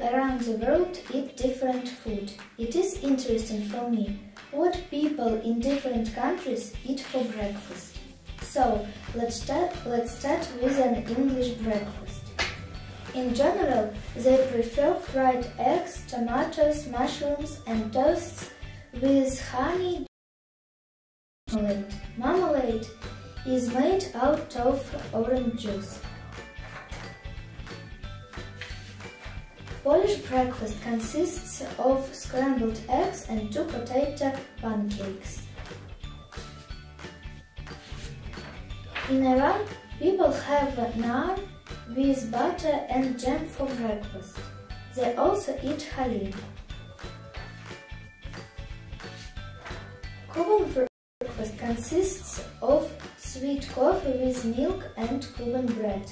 the world eat different food. It is interesting for me what people in different countries eat for breakfast. So let's start, let's start with an English breakfast. In general, they prefer fried eggs, tomatoes, mushrooms and toasts with honey marmalade. Marmalade is made out of orange juice. Polish breakfast consists of scrambled eggs and two potato pancakes. In Iran, people have naan with butter and jam for breakfast. They also eat halim. Cuban breakfast consists of sweet coffee with milk and Cuban bread.